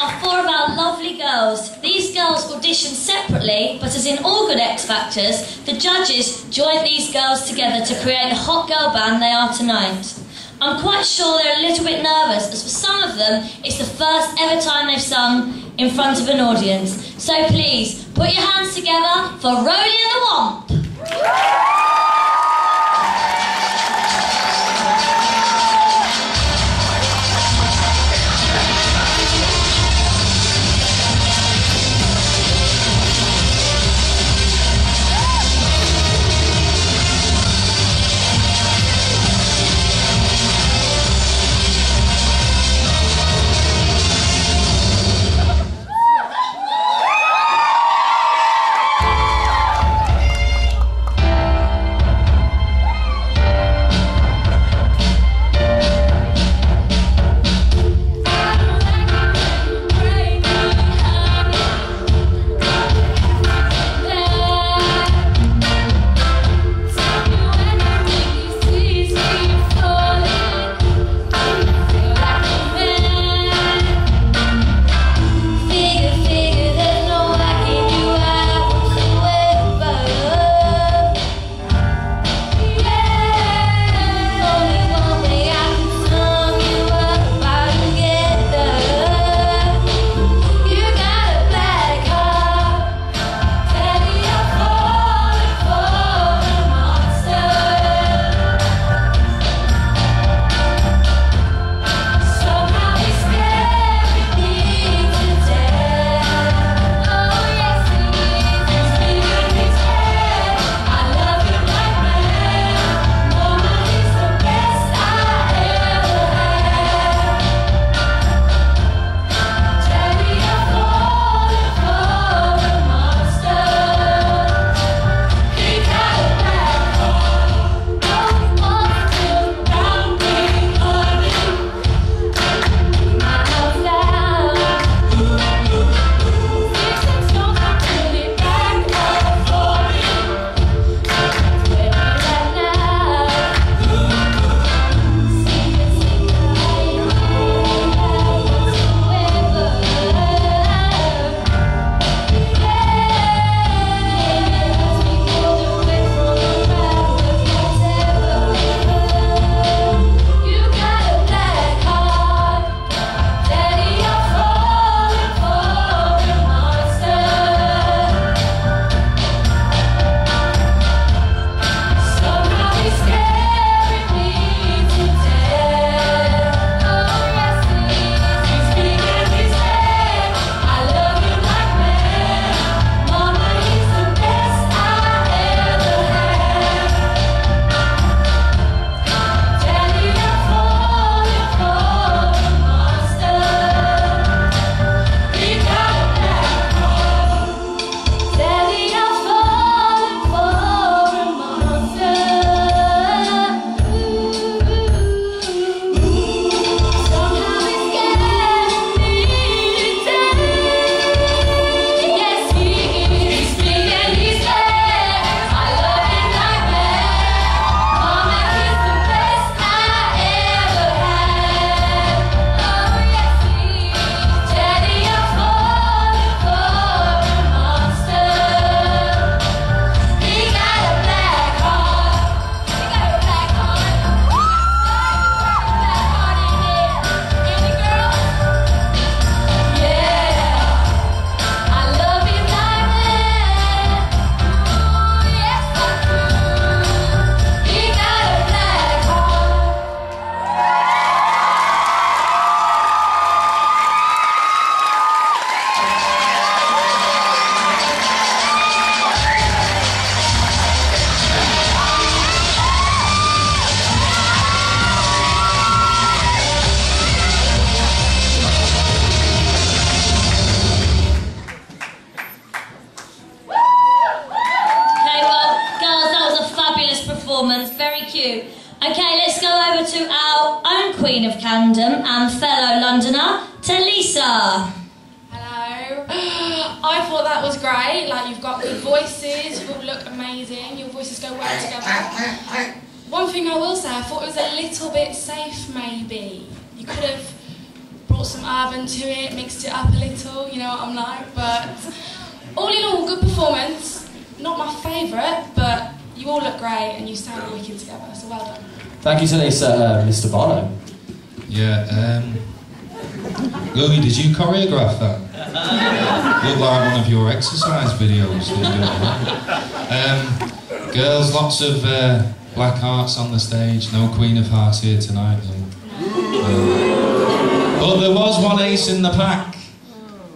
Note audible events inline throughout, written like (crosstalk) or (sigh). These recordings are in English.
are four of our lovely girls. These girls auditioned separately, but as in all good X Factors, the judges joined these girls together to create the hot girl band they are tonight. I'm quite sure they're a little bit nervous, as for some of them, it's the first ever time they've sung in front of an audience. So please, put your hands together for Rowley and the Womp. you. Okay, let's go over to our own Queen of Camden and fellow Londoner, Tulisa. Hello. (gasps) I thought that was great. Like, you've got good voices, you all look amazing, your voices go well together. One thing I will say, I thought it was a little bit safe, maybe. You could have brought some urban to it, mixed it up a little, you know what I'm like, but all in all, good performance. Not my favourite, but you all look great and you sound wicked together, so well done. Thank you, Tulisa, uh, Mr. Bono. Yeah, um. Louis, did you choreograph that? Looked like one of your exercise videos. Um, girls, lots of uh, black hearts on the stage. No Queen of Hearts here tonight, though. Um, but there was one ace in the pack,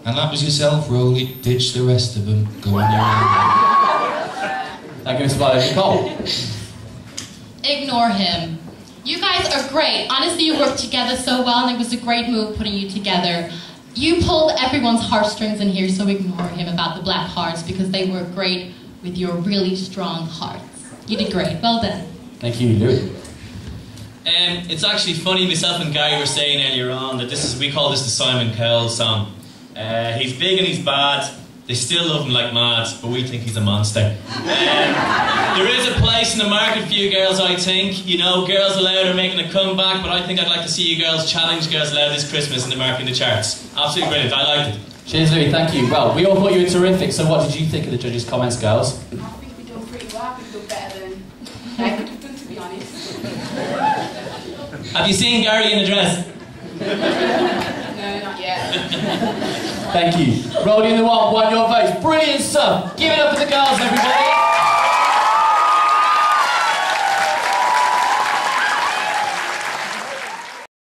and that was yourself, Roly. Ditch the rest of them. Go on your own. Thank you, Mr. Bono. Nicole. Ignore him. You guys are great. Honestly, you worked together so well, and it was a great move putting you together. You pulled everyone's heartstrings in here, so ignore him about the black hearts because they were great with your really strong hearts. You did great. Well done. Thank you, Louis. Um, it's actually funny, myself and Gary were saying earlier on that this is, we call this the Simon Cowell song. Uh, he's big and he's bad. They still love him like mad, but we think he's a monster. Um, there is a place in the market for you girls, I think. You know, Girls Aloud are making a comeback, but I think I'd like to see you girls challenge Girls Aloud this Christmas in the market in the charts. Absolutely brilliant, I liked it. Cheers, Louis. Thank you. Well, we all thought you were terrific, so what did you think of the judges' comments, girls? I think we've done pretty well. I think we've done better than I could have done, to be honest. Have you seen Gary in a dress? (laughs) No, not yet. (laughs) Thank you. Rolling the one, one your votes. Brilliant stuff. Give it up for the girls, everybody.